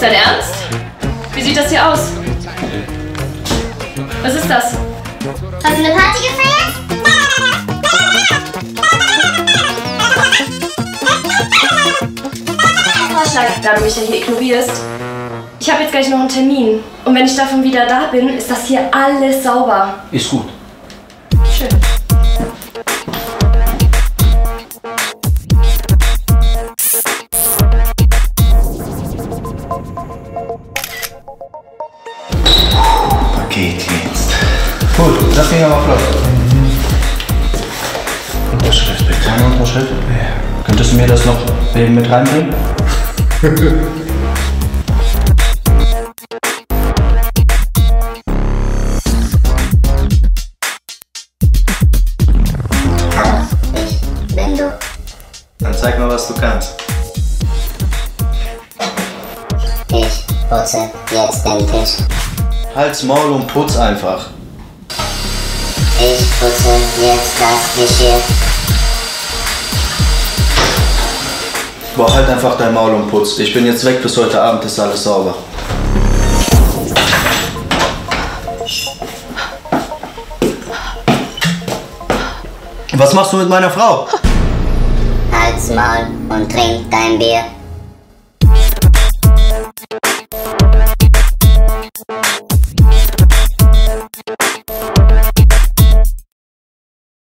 dein Ernst? Wie sieht das hier aus? Was ist das? Hast du eine Party gefeiert? Vorschlag, da du mich ja hier ignorierst. Ich habe jetzt gleich noch einen Termin. Und wenn ich davon wieder da bin, ist das hier alles sauber. Ist gut. Paket jetzt. Gut, das ging aber flott. Unterschrift bitte. Keine Unterschrift? Ja. Könntest du mir das noch eben mit reinbringen? Hallo, ich bin du. Dann zeig mal, was du kannst. Ich putze jetzt den Tisch. Halt's Maul und putz einfach. Ich putze jetzt das Geschirr. Boah, halt einfach dein Maul und putz. Ich bin jetzt weg, bis heute Abend ist alles sauber. Was machst du mit meiner Frau? Halt's Maul und trink dein Bier.